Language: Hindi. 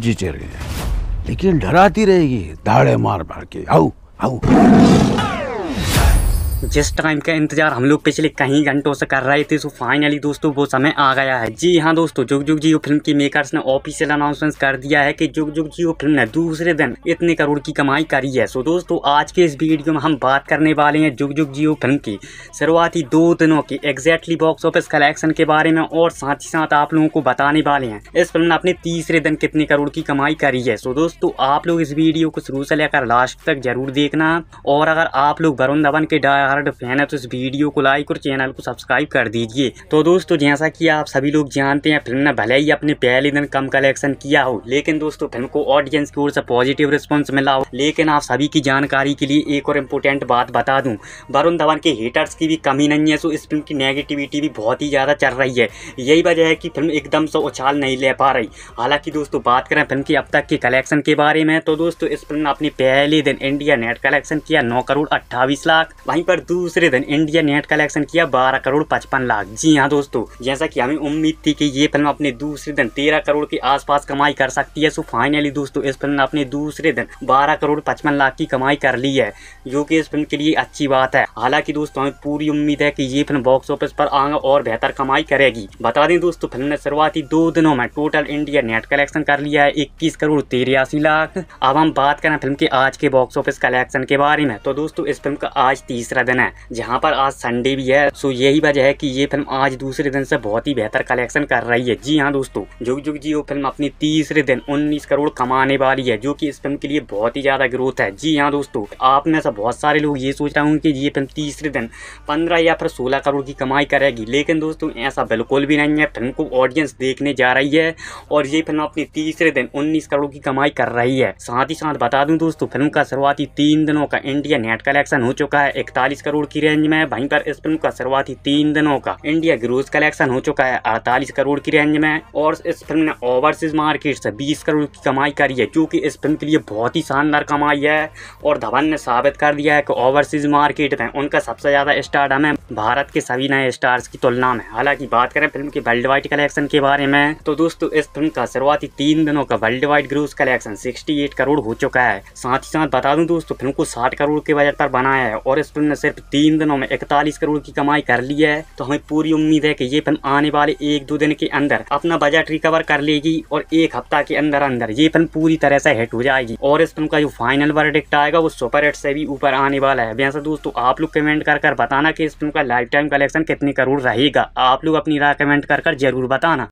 जी चेर गए लेकिन डराती रहेगी दाड़े मार मार के। आओ आओ जिस टाइम का इंतज़ार हम लोग पिछले कई घंटों से कर रहे थे सो फाइनली दोस्तों वो समय आ गया है। जी हाँ दोस्तों जुग जुग जियो फ़िल्म की मेकर्स ने ऑफिशियल अनाउंसमेंट कर दिया है कि जुग जुग जियो फ़िल्म ने दूसरे दिन इतने करोड़ की कमाई करी है। सो दोस्तों, आज के इस वीडियो में हम बात करने वाले हैं जुग जुग जियो फ़िल्म की। शुरुआती दो दिनों की एग्जैक्टली बॉक्स ऑफ़िस कलेक्शन के बारे में और साथ ही साथ आप लोगों को बताने वाले हैं। इस फ़िल्म ने अपने तीसरे दिन कितने करोड़ की कमाई करी है। सो दोस्तों, आप लोग इस वीडियो को शुरू से लेकर लास्ट तक ज़रूर देखना। और अगर आप लोग वरुण धवन के हार्ड फ़ैन है तो इस वीडियो को लाइक और चैनल को सब्सक्राइब कर दीजिए। तो दोस्तों, जैसा कि आप सभी लोग जानते हैं, फ़िल्म ने भले ही अपने पहले दिन कम कलेक्शन किया हो, लेकिन दोस्तों, फ़िल्म को ऑडियंस की ओर से पॉजिटिव रिस्पॉन्स मिला हो। लेकिन आप सभी की जानकारी के लिए एक और इम्पोर्टेंट बात बता दूँ। वरुण धवन के हेटर्स की भी कमी नहीं है सो इस फ़िल्म की नेगेटिविटी भी बहुत ही ज़्यादा चल रही है। यही वजह है कि फ़िल्म एकदम से उछाल नहीं ले पा रही। हालाँकि दोस्तों, बात करें फ़िल्म की अब तक के कलेक्शन के बारे में तो दोस्तों, इस फ़िल्म ने अपने पहले दिन इंडिया नेट कलेक्शन किया, नौ करोड़ अट्ठाईस लाख। वहीं पर दूसरे दिन इंडिया नेट कलेक्शन किया बारह करोड़ पचपन लाख। जी हाँ दोस्तों, जैसा कि हमें उम्मीद थी कि ये फ़िल्म अपने दूसरे दिन तेरह करोड़ के आसपास कमाई कर सकती है। सो फाइनली दोस्तों, इस फ़िल्म ने अपने दूसरे दिन बारह करोड़ पचपन लाख की कमाई कर ली है, जो कि इस फ़िल्म के लिए अच्छी बात है। हालाँकि दोस्तों, हमें पूरी उम्मीद है कि ये फ़िल्म बॉक्स ऑफ़िस पर आगे और बेहतर कमाई करेगी। बता दें दोस्तों, फ़िल्म ने शुरुआती दो दिनों में टोटल इंडिया नेट कलेक्शन कर लिया है, इक्कीस करोड़ तिरासी लाख। अब हम बात करें फ़िल्म के आज के बॉक्स ऑफ़िस कलेक्शन के बारे में। तो दोस्तों, इस फ़िल्म का आज तीसरा दिन है। जहाँ पर आज संडे भी है सो यही वजह है कि ये फ़िल्म आज दूसरे दिन से बहुत ही बेहतर कलेक्शन कर रही है। जी हाँ दोस्तों जुग जुग जी, वो फ़िल्म अपनी तीसरे दिन उन्नीस करोड़ कमाने वाली है, जो की इस फ़िल्म के लिए बहुत ही ज़्यादा ग्रोथ है। जी हाँ दोस्तों, आप में से बहुत सारे लोग ये सोच रहे होंगे ये फ़िल्म तीसरे दिन पंद्रह या फिर सोलह करोड़ की कमाई करेगी, लेकिन दोस्तों ऐसा बिल्कुल भी नहीं है। फ़िल्म को ऑडियंस देखने जा रही है और ये फ़िल्म अपनी तीसरे दिन उन्नीस करोड़ की कमाई कर रही है। साथ ही साथ बता दूँ दोस्तों फ़िल्म का शुरुआती तीन दिनों का इंडिया नेट कलेक्शन हो चुका है, इकतालीस करोड़ की रेंज में वहीं पर इस फ़िल्म का शुरुआती तीन दिनों का इंडिया ग्रोस कलेक्शन हो चुका है। अड़तालीस करोड़ की रेंज में और इस फ़िल्म ने ओवरसीज मार्केट से बीस करोड़ की कमाई करी है, जो कि इस फ़िल्म के लिए बहुत ही शानदार कमाई है और धवन ने साबित कर दिया है कि ओवरसीज मार्केट में उनका सबसे ज़्यादा स्टार्डम है। भारत के सभी नए स्टार्स की तुलना में। हालाँकि बात करें फ़िल्म के वर्ल्ड वाइड कलेक्शन के बारे में तो दोस्तों इस फ़िल्म का शुरुआती तीन दिनों का world wide gross collection 68 crore हो चुका है। साथ ही साथ बता दूँ दोस्तों, फ़िल्म को 60 करोड़ के बजट पर बनाया है और इस फ़िल्म ने सिर्फ़ तीन दिनों में इकतालीस करोड़ की कमाई कर ली है तो हमें पूरी उम्मीद है कि ये फ़िल्म आने वाले एक दो दिन के अंदर अपना बजट रिकवर कर लेगी और एक हफ़्ता के अंदर अंदर ये फ़िल्म पूरी तरह से हिट हो जाएगी। और इस फ़िल्म का जो फाइनल वर्डिक्ट आएगा, वो सुपर हिट से भी ऊपर आने वाला है। वैसे दोस्तों, आप लोग कमेंट कर कर बताना कि इस फ़िल्म का लाइफ टाइम कलेक्शन कितने करोड़ रहेगा। आप लोग अपनी राय कमेंट कर कर ज़रूर बताना।